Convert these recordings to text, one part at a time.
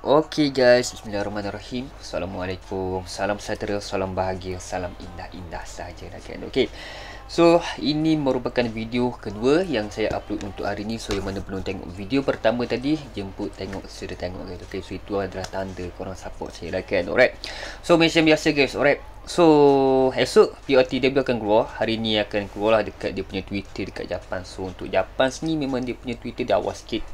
Okay guys, bismillahirrahmanirrahim. Assalamualaikum, salam sejahtera, salam bahagia, salam indah-indah sahaja lah kan Okay, so ini merupakan video kedua yang saya upload untuk hari ni. So yang mana belum tengok video pertama tadi, jemput tengok, sudah tengok guys. Okay, so itu adalah tanda korang support saya lah kan? Alright, so macam biasa guys, alright. So, esok POTW akan keluar. Hari ni akan keluar lah dekat dia punya Twitter dekat Japan. So, untuk Japan sini memang dia punya Twitter dia awal sikit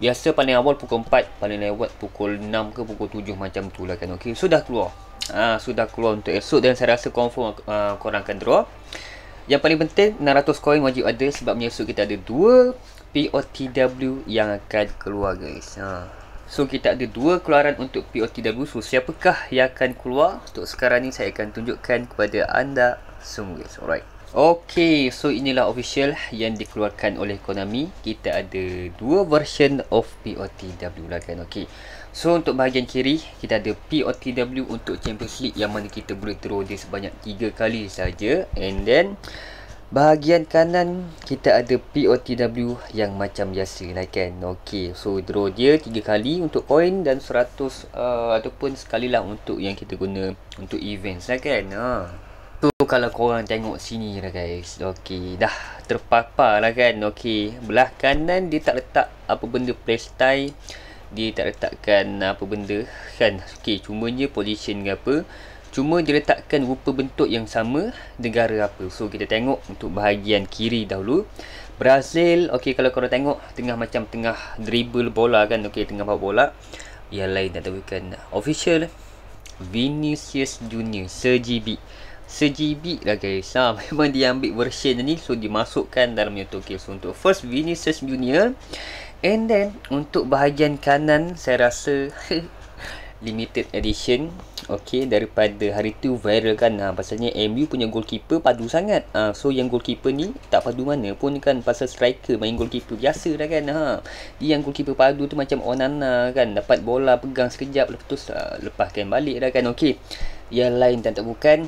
Biasa paling awal pukul 4 Paling lewat pukul 6 ke pukul 7 Macam tu lah kan. Okay Sudah keluar. Ha, Sudah keluar untuk esok Dan saya rasa confirm uh, Korang akan draw. Yang paling penting 600 coin wajib ada Sebab esok kita ada 2 POTW Yang akan keluar guys. Ha. So kita ada dua keluaran untuk POTW So siapakah yang akan keluar? Untuk sekarang ni saya akan tunjukkan kepada anda semua guys. Alright Okay, so inilah official yang dikeluarkan oleh Konami. Kita ada dua version of POTW lah kan. Okay. So untuk bahagian kiri, kita ada POTW untuk Champions League yang mana kita boleh draw dia sebanyak tiga kali saja. And then bahagian kanan kita ada POTW yang macam biasa lah kan. Okay, so draw dia tiga kali untuk coin dan 100 uh, ataupun sekali lah untuk yang kita guna untuk events lah kan. Ha. So kalau korang tengok sini lah guys. Okay dah terpapar lah kan. Okay belah kanan dia tak letak apa benda playstyle Dia tak letakkan apa benda kan. Okay cuma je position ke apa? Cuma dia letakkan rupa bentuk yang sama Negara apa. So kita tengok untuk bahagian kiri dahulu. Brazil Okay kalau korang tengok Tengah macam tengah dribble bola kan. Okay tengah bawa bola. Yang lain tak tahu kan. Official Vinicius Junior Se-GB se-GB lah guys. Ha, memang dia ambil version ni so dimasukkan dalam YouTube okay. so untuk first Vinicius Junior and then untuk bahagian kanan saya rasa limited edition. Okay, daripada hari tu viral kan ha, Pasalnya MU punya goalkeeper padu sangat. Ha, So yang goalkeeper ni tak padu mana pun kan Pasal striker main goalkeeper biasa dah kan ha. Dia yang goalkeeper padu tu macam Onana kan Dapat bola pegang sekejap Lepas tu uh, lepaskan balik dah kan. Okay Yang lain tak tak bukan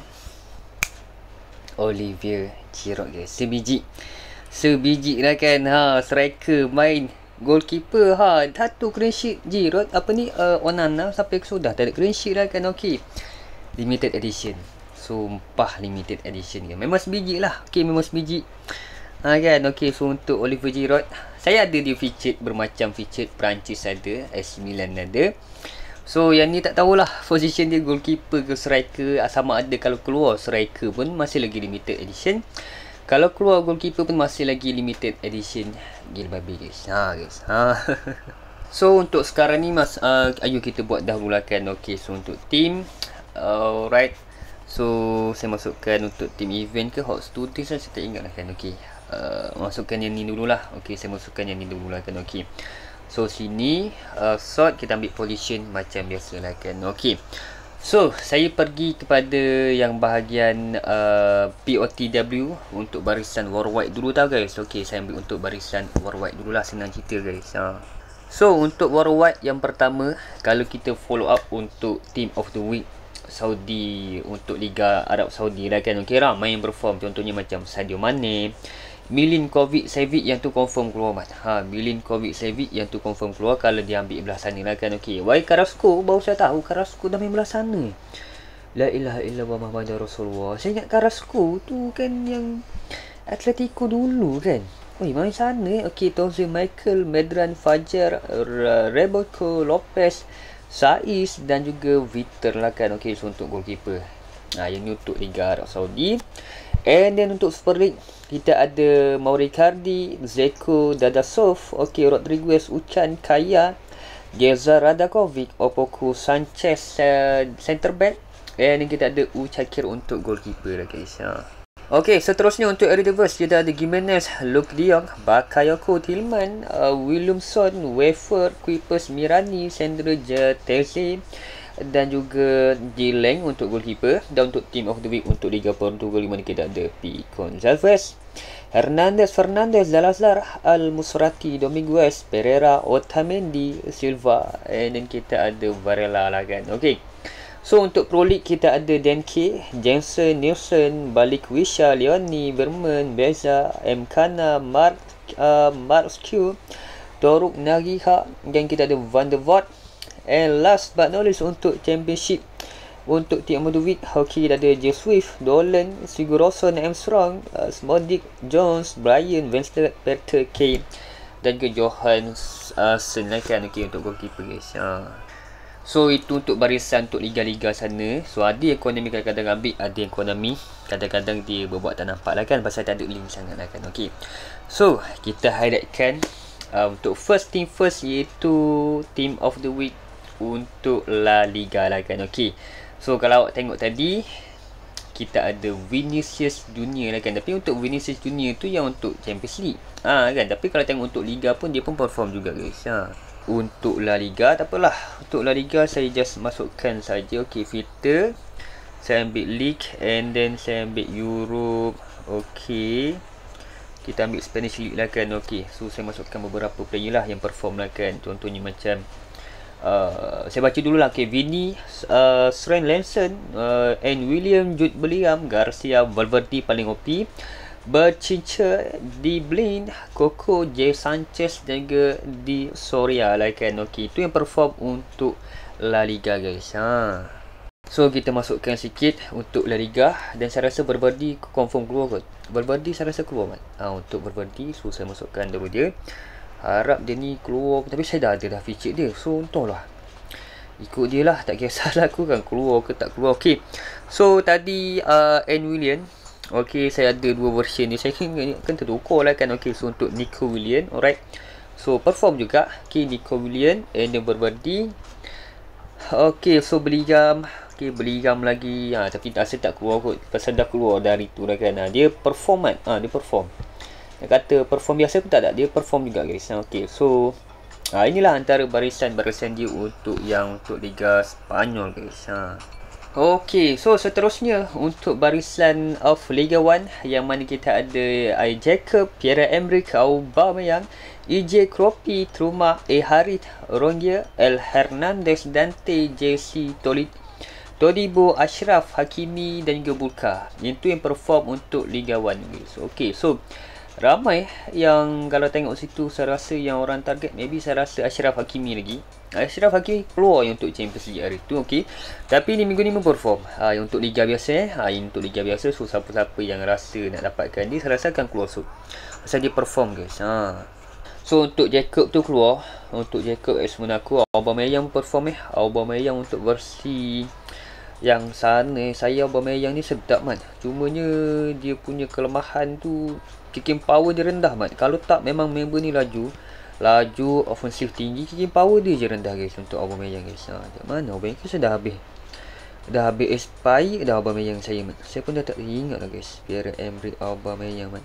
Olivier Giroud guys. Sebiji. Sebiji lah kan? Ha striker main goalkeeper. Ha satu clean sheet Giroud. Apa ni? Uh, Onana sampai sudah. Tak ada clean sheet lah kan? Okey. Limited edition. Sumpah limited edition kan memang sebiji lah. Okey memang sebiji. Ha kan? Okey so untuk Olivier Giroud saya ada dia featured bermacam featured Perancis ada AC Milan ada So yang ni tak tahulah position dia goalkeeper ke striker ah, sama ada kalau keluar striker pun masih lagi limited edition. Kalau keluar goalkeeper pun masih lagi limited edition. Gila babi guys. Ha guys. Ha. so untuk sekarang ni mas uh, ayo kita buat dahulukan okey so untuk team alright. So saya masukkan untuk team event ke hot studio saya tak ingat lah kan okey. Uh, masukkan yang ni dululah. Okey saya masukkan yang ni dululah kan okey. So sini uh, sort kita ambil position macam biasa lah kan. Okey. So saya pergi kepada yang bahagian uh, POTW untuk barisan worldwide dulu tau guys. Okey saya ambil untuk barisan worldwide dululah senang cerita guys. Ha. So untuk worldwide yang pertama kalau kita follow up untuk team of the week Saudi untuk Liga Arab Saudi lah kan. Okey ramai yang perform contohnya macam Sadio Mane Milin Covid Savic yang tu confirm keluar mat. Ha, Milin Covid Savic yang tu confirm keluar kalau dia ambil belah sana lah kan. Okey. Why Carrasco baru saya tahu Carrasco dah main belah sana. La ilaha illallah Muhammadur Rasulullah. Saya ingat Carrasco tu kan yang Atletico dulu kan. Oh, main sana. Okey, Tonzi Michael, Medran Fajar, Rebecca Lopez, Saiz dan juga Victor lah kan. Okey, so untuk goalkeeper. Nah, yang ni untuk Liga Arab Saudi. And then untuk Super League kita ada Mauri Cardi, Zeko, Dadasov, okay, Rodriguez, Uchan, Kaya, Geza Radakovic, Opoku, Sanchez, uh, center back. And then kita ada Uchakir untuk goalkeeper lah guys. Ha. Okay, seterusnya untuk Eredivisie kita ada Gimenez, Luke Diong, Bakayoko, Tillman, uh, Williamson, Wafer, Kuipers, Mirani, Sandra Jatese, dan juga Gileng untuk goalkeeper dan untuk team of the week untuk Liga Portugal di mana kita ada P. Gonçalves, Hernandez, Fernandez, Salazar, Al-Musrati, Dominguez, Pereira, Otamendi, Silva and then kita ada Varela lah kan. Okay. So untuk Pro League kita ada Denke, Jensen, Nielsen, Balik Wisha, Leoni, Verman, Beza, Mkana, Mark, uh, Mark Q, Toruk Nagiha dan kita ada Van der Voort, And last but not least untuk championship untuk the week hoki ada Joe Swift, Dolan, Sigurdsson, Armstrong, uh, Smodic, Jones, Brian, Venster, Peter K dan juga Johan uh, Senakan okay, untuk goalkeeper guys. Uh. So itu untuk barisan untuk liga-liga sana. So ada ekonomi kadang-kadang ambil, ada ekonomi kadang-kadang dia berbuat tak nampak lah kan pasal tak ada link sangat lah kan. Okay. So kita highlightkan uh, untuk first team first iaitu team of the week untuk La Liga lah kan. Okay. So kalau awak tengok tadi kita ada Vinicius Junior lah kan. Tapi untuk Vinicius Junior tu yang untuk Champions League. Ha, kan? Tapi kalau tengok untuk Liga pun dia pun perform juga guys. Ha. untuk La Liga tak apalah. Untuk La Liga saya just masukkan saja. Okey filter. Saya ambil League and then saya ambil Europe. Okey kita ambil Spanish League lah kan. Okey so saya masukkan beberapa player lah yang perform lah kan. Contohnya macam Uh, saya baca dulu lah okay, Vini uh, Sren Lanson uh, and William Jude Bellingham Garcia Valverde paling OP Bercinca Di Blaine Coco J Sanchez dan juga Di Soria. Lah kan okay, itu yang perform untuk La Liga guys. Ha. so kita masukkan sikit untuk La Liga. Dan saya rasa Valverde confirm keluar kot. Valverde saya rasa keluar kan ha, untuk Valverde so saya masukkan dulu dia harap dia ni keluar. Tapi saya dah ada dah feature dia. So untunglah. Ikut dia lah. Tak kisahlah aku kan keluar ke tak keluar. Ok so tadi uh, N William. Ok saya ada dua version ni. Saya kan, kan tertukar lah kan. Ok so untuk Nico William. Alright. So perform juga. Ok Nico William. And then berbadi ok so beli jam ok beli jam lagi. Ha, tapi saya tak keluar kot. Pasal dah keluar dari tu lah kan. Ha, dia perform kan? Ha, dia perform dia kata perform biasa pun tak ada. Dia perform juga guys. Okay. So. Ha, inilah antara barisan-barisan dia untuk yang untuk Liga Spanyol guys. Ha. Okay. So seterusnya. Untuk barisan of Liga 1. Yang mana kita ada I. Jacob. Pierre-Emerick Aubameyang. EJ Kropi. Truma. A. Harit. Rongier. El Hernandez. Dante. JC. Tolit. Todibo, Ashraf, Hakimi dan juga Bulka. Itu yang perform untuk Liga 1 guys. Okay. So ramai yang kalau tengok situ saya rasa yang orang target maybe saya rasa Ashraf Hakimi lagi. Ashraf Hakimi keluar untuk Champions League hari tu okey. Tapi ni minggu ni memperform. Ha, yang untuk liga biasa eh. Ha, untuk liga biasa so siapa-siapa yang rasa nak dapatkan dia saya rasa akan keluar so pasal dia perform guys. Ha. so untuk Jacob tu keluar. Untuk Jacob as Monaco Aubameyang perform eh. Aubameyang untuk versi yang sana saya Aubameyang ni sedap man. Cumanya dia punya kelemahan tu kicking power dia rendah man kalau tak memang member ni laju laju offensive tinggi kicking power dia je rendah guys untuk Aubameyang guys. Ha, mana? Aubameyang sudah habis. Dah habis expire dah Aubameyang saya man saya pun dah tak ingat lah guys Pierre Emerick Aubameyang man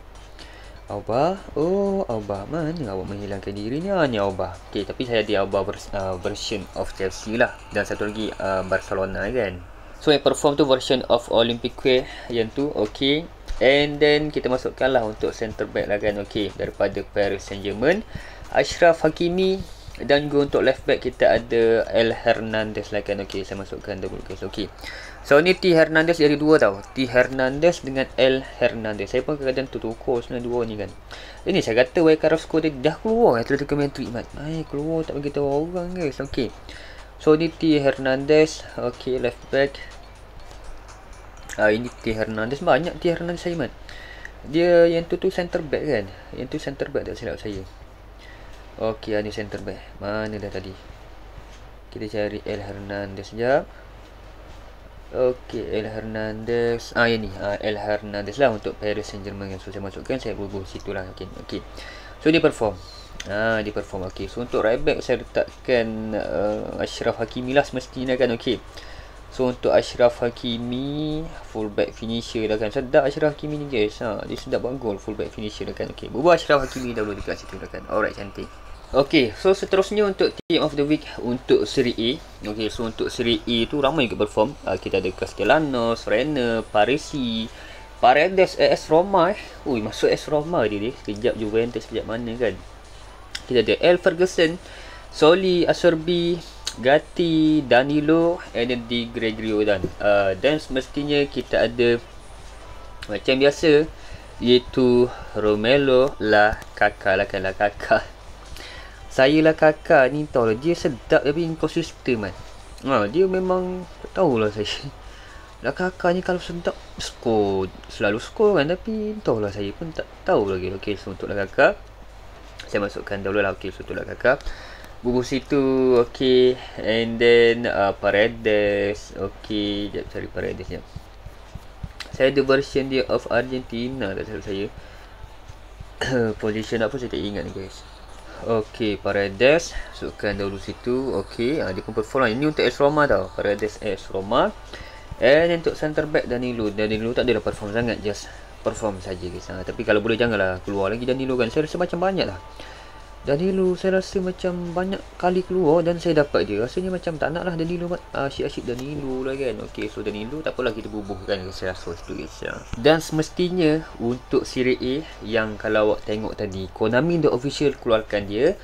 Auba oh Auba mana awak menghilangkan diri ni? Hanya Auba okay, tapi saya ada Auba vers- uh, version of Chelsea lah. Dan satu lagi uh, Barcelona kan? So yang perform tu version of Olympic Quay yang tu okay. And then kita masukkan lah untuk center back lah kan. Okay. Daripada Paris Saint Germain Ashraf Hakimi dan juga untuk left back kita ada El Hernandez lah kan. Okay. Saya masukkan double guys okay. So ni T Hernandez jadi dua tau. T Hernandez dengan El Hernandez. Saya pun kadang-kadang tukar sebenarnya dua ni kan. Ini saya kata Carrasco dia dah keluar Atletico Madrid Ay, keluar tak bagi tahu orang guys okay. So ni T Hernandez. Okay left back uh, Ini T. Hernandez. Banyak T. Hernandez man. Dia yang tu tu center back kan? Yang tu center back tak silap saya. Okay ni center back. Mana dah tadi? Kita cari El Hernandez sekejap. Okay El Hernandez. Ah yang ni. Uh, El Hernandez lah Untuk Paris Saint Germain So saya masukkan. Saya bubuh situ lah. Okay, okay. So dia perform. Ah, dia perform. Okey. So untuk right back saya letakkan uh, Ashraf Hakimi lah semestinya kan? Okey. So untuk Ashraf Hakimi full back finisher dah kan. Sedap Ashraf Hakimi ni guys. Ha, dia sedap buat gol full back finisher dah kan. Okey. Bubuh Ashraf Hakimi dahulu dekat situ dah kan. Alright cantik. Okey, so seterusnya untuk team of the week untuk Serie A. Okey, so untuk Serie A tu ramai juga perform. Uh, kita ada Castellanos, Renner, Parisi, Paredes, AS Roma eh. Ui, masuk AS Roma dia ni. Sekejap Juventus, sekejap mana kan kita ada L Ferguson, Soli Asorbi, Gatti, Danilo, and then Di Gregorio dan uh, dan semestinya kita ada macam biasa iaitu Romelo La Kaka lah kan La Kaka. Saya lah kakak ni tahu lah. Dia sedap tapi konsisten kan. Ha, dia memang tak tahulah saya. Lah kakak ni kalau sedap skor selalu skor kan tapi tahulah saya pun tak tahu lagi. Okey, so untuk lah kakak saya masukkan dahulu lah okey so untuk lah kakak. Bubur situ okey and then uh, Paredes okey jap cari Paredes jap. Saya ada version dia of Argentina tak salah saya. Position apa saya tak ingat ni guys. Okey, Paredes masukkan dahulu situ. Okey, uh, dia pun perform lah. Ini untuk AS Roma tau. Paredes AS Roma. And untuk center back Danilo Danilo tak adalah perform sangat Just perform saja guys ha, Tapi kalau boleh janganlah keluar lagi Danilo kan Saya rasa macam banyak lah Danilo saya rasa macam banyak kali keluar Dan saya dapat dia Rasanya macam tak nak lah Danilo uh, Asyik-asyik Danilo lah kan Okay so Danilo tak apalah kita bubuhkan Saya rasa itu guys ha. Dan semestinya Untuk Serie A Yang kalau awak tengok tadi Konami the official keluarkan dia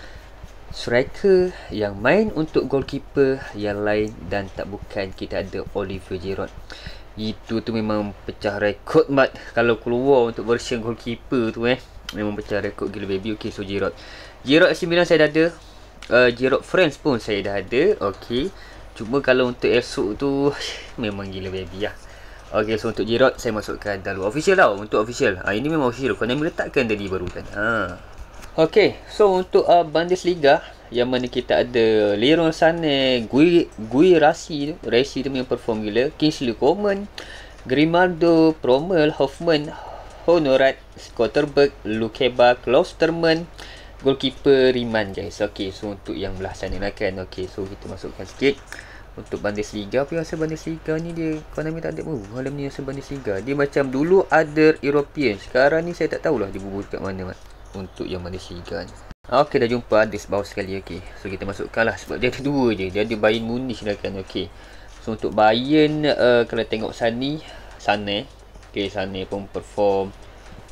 striker yang main untuk goalkeeper yang lain dan tak bukan kita ada Oliver Giroud. Itu tu memang pecah rekod mat kalau keluar untuk version goalkeeper tu eh. Memang pecah rekod gila baby. Okey so Giroud. AC Milan saya dah ada. Uh, Giroud Friends pun saya dah ada. Okey. Cuma kalau untuk esok tu memang gila baby lah. Okey so untuk Giroud saya masukkan dalam official tau untuk official. Ah ini memang official. Nak letakkan tadi baru kan. Ha. Okay, so untuk uh, Bundesliga yang mana kita ada Leroy Sané, Gui Gui Rasi Rasi tu memang perform gila. Kingsley Coman, Grimaldo, Promel, Hoffman, Honorat, Scotterberg, Lukeba, Klosterman, goalkeeper Riman guys. Okay, so untuk yang belah sana lah kan. Okay, so kita masukkan sikit untuk Bundesliga. Apa yang rasa Bundesliga ni dia Konami tak ada. Oh, malam ni rasa Bundesliga. Dia macam dulu ada European. Sekarang ni saya tak tahulah dia bubur kat mana. Man untuk yang Malaysia kan. Okey dah jumpa di bawah sekali okey. So kita masukkan lah sebab dia ada dua je. Dia ada Bayern Munich dah kan okey. So untuk Bayern uh, kalau tengok Sani, Sane. Okey Sane pun perform.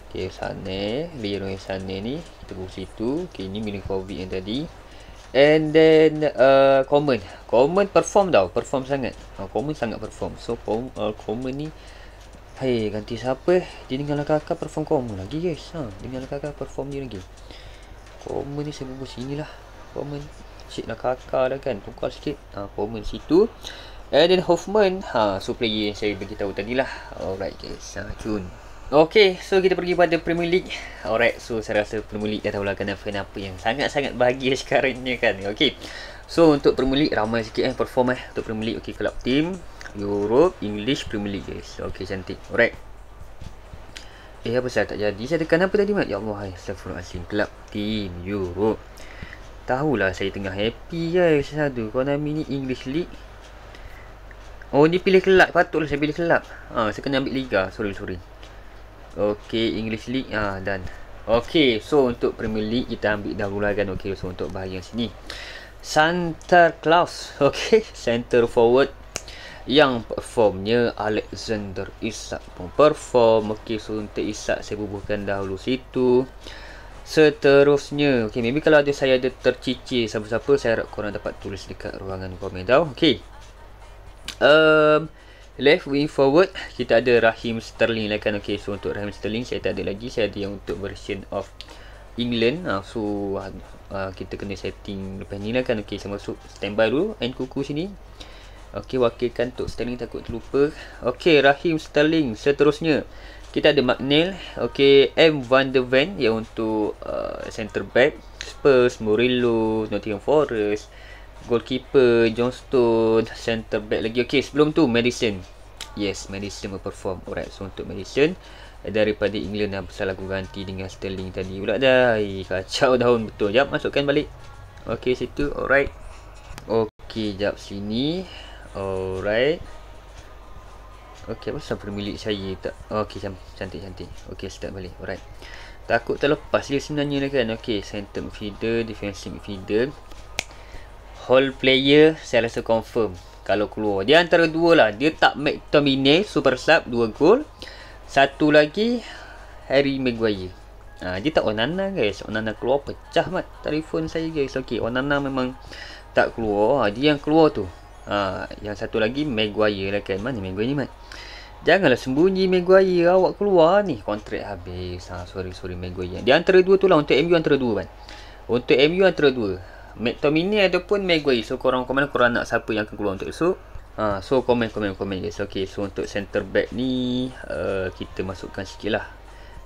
Okey Sane, Leroy Sane ni buat situ. Okey ni Milinkovic yang tadi. And then uh, Common. Common perform tau, perform sangat. Uh, Common sangat perform. So uh, Common ni Hai ganti siapa? Dia dengan kakak perform common lagi guys. Ha, Dengan kakak perform dia lagi. Common ni saya bubur sini lah. Common. Cik lah kakak dah kan. Tukar sikit. Ha, Common situ. And then Hoffman. Ha, So player yang saya beritahu tadi lah. Alright guys. Ha, Cun Okay So kita pergi pada Premier League. Alright So saya rasa Premier League dah tahulah Kenapa kenapa yang sangat-sangat bahagia sekarang ni kan. Okay So untuk Premier League Ramai sikit eh Perform eh Untuk Premier League. Okay club team Europe English Premier League guys Okay cantik. Alright. Eh apa saya tak jadi? Saya tekan apa tadi mat? Ya Allah Astagfirullahaladzim. Club Team Europe. Tahulah saya tengah happy guys. Satu Konami ni English League? Oh ni pilih kelab Patutlah saya pilih kelab. Ha, Saya kena ambil Liga. Sorry sorry Okay English League. Ah Dan Okay so untuk Premier League Kita ambil dahulu lah kan Okay so untuk bahagian sini. Santa Claus. Okay Center forward. Yang performnya Alexander Isak pun perform. Ok so untuk Isak saya bubuhkan dahulu situ. Seterusnya ok maybe kalau ada saya ada tercicir siapa-siapa saya harap korang dapat tulis dekat ruangan komen tau ok um, left wing forward kita ada Rahim Sterling lah kan ok so untuk Rahim Sterling saya tak ada lagi saya ada yang untuk version of England uh, so uh, kita kena setting lepas ni lah kan ok saya masuk standby dulu and kuku sini Okey, wakilkan untuk Sterling takut terlupa. Okey, Rahim Sterling. Seterusnya, kita ada McNeil. Okey, M. Van der Ven yang untuk uh, center back. Spurs, Murillo, Nottingham Forest. Goalkeeper, John Stone. Center back lagi. Okey, sebelum tu, Madison. Yes, Madison perform. Alright, so untuk Madison. Daripada England dah besar lagu ganti dengan Sterling tadi. Pula dah. Kacau daun betul. Jap, masukkan balik. Okey, situ. Alright. Okey, jap sini. Alright. Okay, apa sampai milik saya tak? Okay, cantik-cantik. Okay, start balik. Alright. Takut terlepas dia sebenarnya kan. Okay, center midfielder, defensive midfielder. Whole player, saya rasa confirm. Kalau keluar. Dia antara dua lah. Dia tak McTominay, super sub, dua gol. Satu lagi, Harry Maguire. Ha, dia tak Onana guys. Onana keluar pecah mat. Telefon saya guys. Okay, Onana memang tak keluar. Ha, dia yang keluar tu. Ha, yang satu lagi Maguire lah kan. Mana Maguire ni, Mat? Janganlah sembunyi Maguire. Awak keluar ni. Kontrak habis. Ha, sorry, sorry Maguire. Di antara dua tu lah. Untuk MU antara dua, kan. Untuk MU antara dua. McTominay ataupun Maguire. So korang komen korang nak siapa yang akan keluar untuk esok. Ha, so komen komen komen guys. Okay so untuk center back ni uh, kita masukkan sikit lah.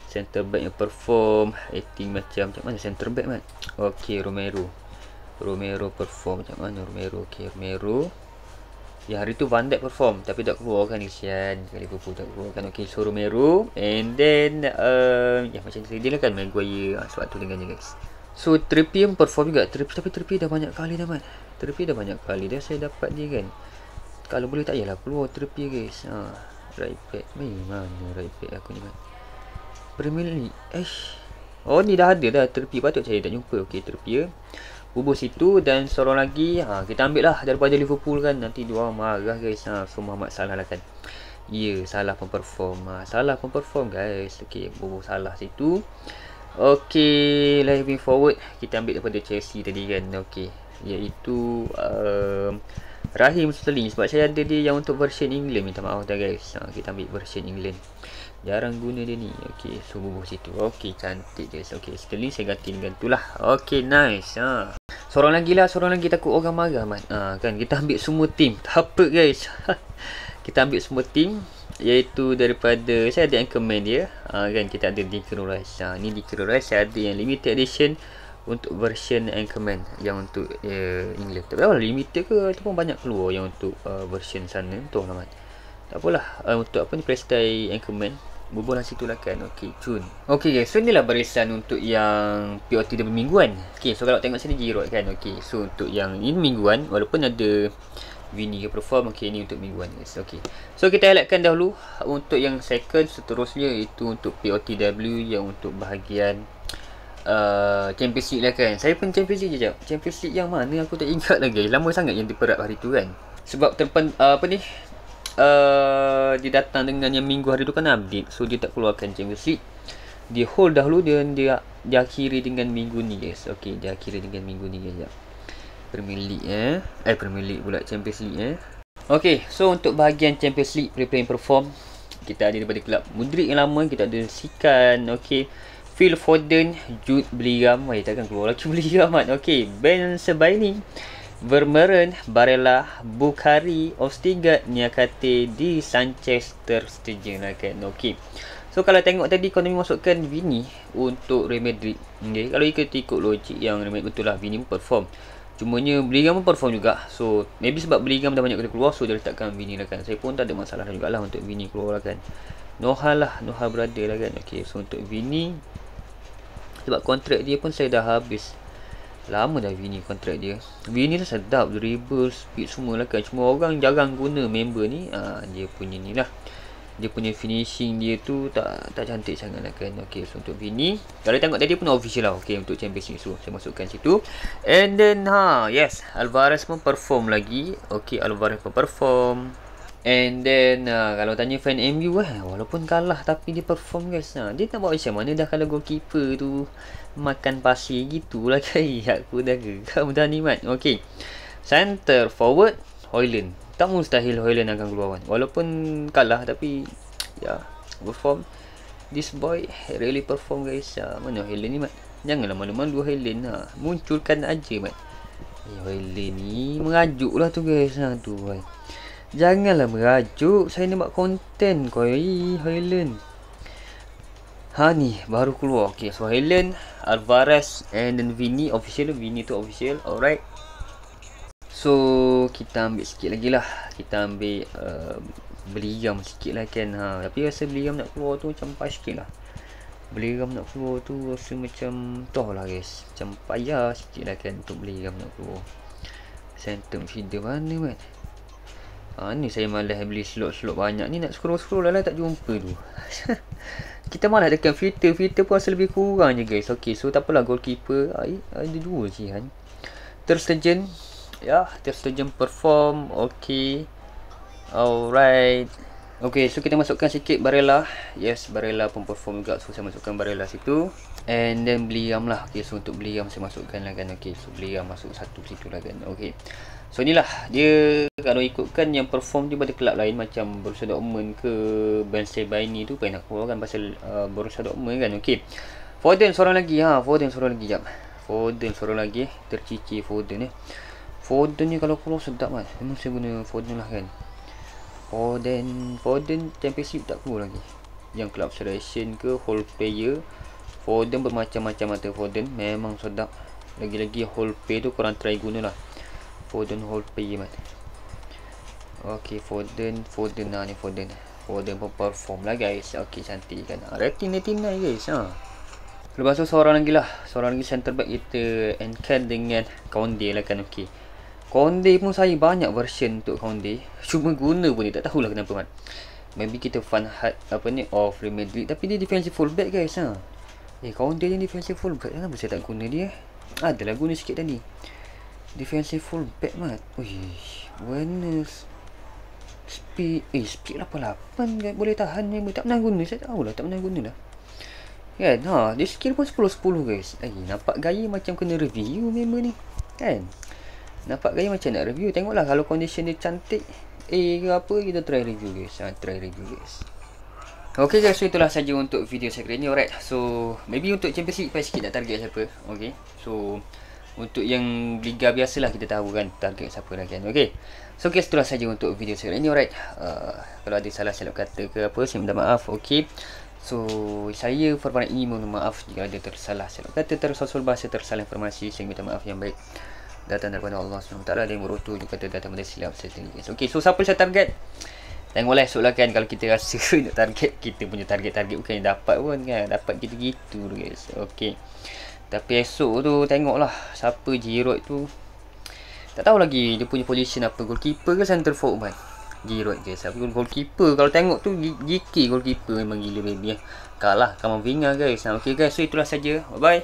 Center back yang perform. Acting macam macam mana center back man. Okay Romero. Romero perform macam mana Romero. Okay Romero. Ya hari tu Van Dijk perform tapi tak keluar kan kesian sekali Liverpool tak keluar kan okey so Romero and then uh, ya macam tadi lah kan Maguire ah, sebab tu dengan guys so Trippier perform juga. Trippier tapi Trippier dah banyak kali dah man Trippier dah banyak kali. Dah saya dapat dia kan. Kalau boleh tak yalah keluar Trippier guys. Ha right back ni mana right back aku ni man Premier League. Eh oh ni dah ada dah Trippier patut saya tak jumpa. Okey Trippier bubur situ dan seorang lagi. Ha, kita ambil lah daripada Liverpool kan. Nanti dua marah guys. Ha, so Muhammad Salah lah kan. Ya yeah, salah pun perform. Ha, salah pun perform guys. Ok bubur salah situ ok lah moving forward kita ambil daripada Chelsea tadi kan. Ok iaitu um, Rahim Sterling. Sebab saya ada dia yang untuk version England. Minta maaf dah guys. Ha, kita ambil version England. Jarang guna dia ni. Ok so bubur situ. Ok cantik guys. Ok Sterling saya ganti dengan tu lah ok nice. Ha. Seorang lagi lah. Seorang lagi takut orang marah man. Ha, kan? Kita ambil semua tim Tak apa guys. Kita ambil semua tim Iaitu daripada Saya ada anchorman dia. Ha, kan Kita ada Rice ha, Ni Saya ada yang limited edition Untuk version anchorman Yang untuk uh, English. Tak tahu limited ke Ataupun banyak keluar Yang untuk uh, version sana. Tuh lah. Tak apalah. Uh, Untuk apa ni Playstyle anchorman Berbual lah situ lah kan Okay cun Okay guys. So inilah barisan untuk yang POT dan mingguan Okay so kalau tengok sini Giroud kan. Okay so untuk yang ini mingguan Walaupun ada Vini ke perform Okay ni untuk mingguan guys Okay. So kita highlightkan dahulu Untuk yang second Seterusnya itu untuk POTW Yang untuk bahagian uh, Champions League lah kan. Saya pun Champions League je Champions League yang mana Aku tak ingat lagi. Lama sangat yang diperap hari tu kan. Sebab terpen, uh, Apa ni? Uh, dia datang dengan yang minggu hari tu kan update. So dia tak keluarkan Champions League. Dia hold dahulu dia dia dia akhiri dengan minggu ni guys. Okey dia akhiri dengan minggu ni guys Premier League eh eh Premier League pula Champions League eh okey so untuk bahagian Champions League play and perform kita ada daripada kelab Mudrik yang lama kita ada Sikan okey Phil Foden Jude Bellingham Wah, takkan keluar lagi Bellingham kan okey Ben Sebaini Vermeeren, Barella, Bukhari, Ostigard, Niakate, Di Sanchez, Ter Stegen lah kan. Okay. So kalau tengok tadi Konami masukkan Vini untuk Real Madrid. Okay. Kalau ikut ikut logik yang Real Madrid betul lah Vini perform. Cumanya Bellingham pun perform juga. So maybe sebab Bellingham dah banyak kali keluar so dia letakkan Vini lah kan. Saya pun tak ada masalah juga lah untuk Vini keluar lah kan. Noha lah. Noha berada lah kan. Okay. So untuk Vini sebab kontrak dia pun saya dah habis. Lama dah Vini kontrak dia Vini lah sedap Dribble Speed semua lah kan Cuma orang jarang guna member ni ha, Dia punya ni lah Dia punya finishing dia tu Tak tak cantik sangat lah kan Okay so untuk Vini Kalau tengok tadi pun official lah Okay untuk Champions League So saya masukkan situ And then ha Yes Alvarez pun perform lagi Okay Alvarez pun perform And then uh, kalau tanya fan MU eh walaupun kalah tapi dia perform guys. Uh, dia nak buat macam mana dah kalau goalkeeper tu makan pasir gitulah kan aku dah ke. Kamu dah ni mat. Okey. Center forward Hoyland. Tak mustahil Hoyland akan keluar kan. Walaupun kalah tapi ya yeah, perform this boy really perform guys. Uh, mana Hoyland ni mat? Janganlah malu-malu Hoyland ha. Munculkan aja mat. Eh, Hoyland ni mengajuk lah tu guys. Ha, tu kan. Janganlah merajuk. Saya nak buat konten koi. Helen. Ha ni baru keluar. Okay, so Helen, Alvarez and then Vini official. Vini tu official. Alright. So kita ambil sikit lagi lah. Kita ambil uh, beli gam sikit lah kan. Ha, tapi rasa beli gam nak keluar tu macam pas sikit lah. Beli gam nak keluar tu rasa macam toh lah guys. Macam payah sikit lah kan untuk beli gam nak keluar. Center feeder mana man? Ha, ni saya malas beli slot-slot banyak ni nak scroll-scroll lah, tak jumpa tu. kita malah dekat filter, filter pun rasa lebih kurang je guys. Okay, so tak apalah goalkeeper. Ada dua je kan. Ya, tersejen perform. Okay. Alright. Okay, so kita masukkan sikit Barella. Yes, Barella pun perform juga. So, saya masukkan Barella situ. And then Bliam lah. Okay, so untuk Bliam saya masukkan lah kan. Okay, so Bliam masuk satu situ lah kan. Okay. So inilah dia kalau ikutkan yang perform dia pada kelab lain macam Borussia Dortmund ke Ben Sebaini tu pengen nak keluarkan pasal uh, Borussia Dortmund kan okey. Foden seorang lagi ha Foden seorang lagi jap. Foden seorang lagi tercicir Foden ni. Foden ni kalau keluar sedap kan. Memang saya guna Foden lah kan. Foden, Foden championship tak keluar lagi. Yang club selection ke whole player. Foden bermacam-macam mata Foden memang sedap. Lagi-lagi whole player tu korang try guna lah. Foden whole player mat. Okay Foden, Foden lah ni Foden. Foden pun perform lah guys. Okay cantik kan. Rating 89 guys. Ha. Lepas tu seorang lagi lah Seorang lagi center back kita Encan dengan Conde lah kan okay. Conde pun saya banyak version untuk Conde Cuma guna pun dia tak tahulah kenapa man Maybe kita fun hard apa ni Of Real Madrid Tapi dia defensive fullback guys ha. Eh Conde ni defensive fullback Kenapa saya tak guna dia Adalah guna sikit tadi. Defensive fullback mat. Ui Mana Speed. Eh speed 88 Boleh tahan ni Tak pernah guna. Saya tahu lah Tak pernah guna lah Kan? Ha, dia skill pun 10-10 guys. Eh, nampak gaya macam kena review member ni. Kan? Nampak gaya macam nak review. Tengoklah kalau condition dia cantik. Eh, ke apa, kita try review guys. Ha, try review guys. Okay guys, so itulah saja untuk video saya kali ni. Alright, so maybe untuk Champions League, sikit nak target siapa. Okay, so untuk yang Liga biasa lah kita tahu kan target siapa lah kan. Okay, so guys, itulah saja untuk video saya kali ni. Alright, uh, kalau ada salah silap kata ke apa, saya minta maaf. Okay. So, saya Farban ini mohon maaf jika ada tersalah silap kata tersasul bahasa tersalah informasi saya minta maaf yang baik datang daripada Allah SWT dan merutu juga kata datang dari silap saya tinggi Okay, so siapa saya target? Tengoklah esok lah kan kalau kita rasa nak target kita punya target-target bukan dapat pun kan dapat gitu-gitu guys Okay, tapi esok tu tengoklah siapa Giroud tu. Tak tahu lagi dia punya position apa goalkeeper ke center forward Giroud je Siapa pun goalkeeper. Kalau tengok tu GK goalkeeper Memang gila baby eh. Kalah Kamavinga guys. Okay guys So itulah saja. Bye bye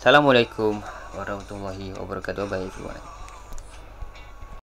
Assalamualaikum Warahmatullahi Wabarakatuh. Bye everyone